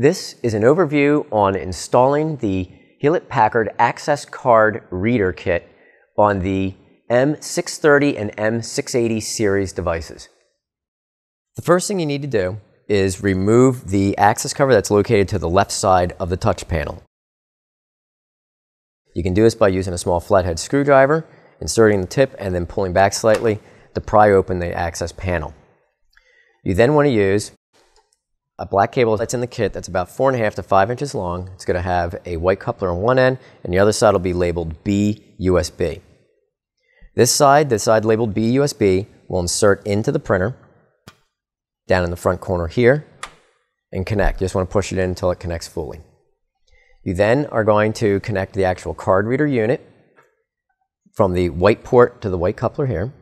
This is an overview on installing the Hewlett-Packard Access Card Reader Kit on the M630 and M680 series devices. The first thing you need to do is remove the access cover that's located to the left side of the touch panel. You can do this by using a small flathead screwdriver, inserting the tip and then pulling back slightly to pry open the access panel. You then want to use a black cable that's in the kit that's about four and a half to five inches long. It's going to have a white coupler on one end and the other side will be labeled B USB. This side, the side labeled B USB, will insert into the printer down in the front corner here and connect. You just want to push it in until it connects fully. You then are going to connect the actual card reader unit from the white port to the white coupler here.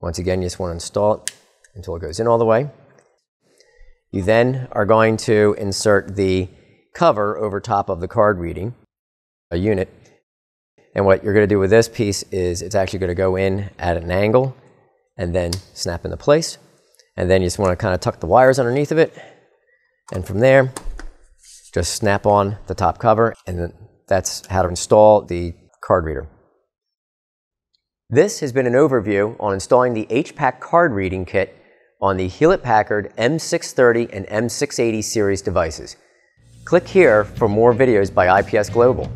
Once again, you just want to install it until it goes in all the way. You then are going to insert the cover over top of the card reading, a unit. And what you're going to do with this piece is it's actually going to go in at an angle and then snap into place. And then you just want to kind of tuck the wires underneath of it. And from there, just snap on the top cover and that's how to install the card reader. This has been an overview on installing the HPAC card reading kit on the Hewlett-Packard M630 and M680 series devices. Click here for more videos by IPS Global.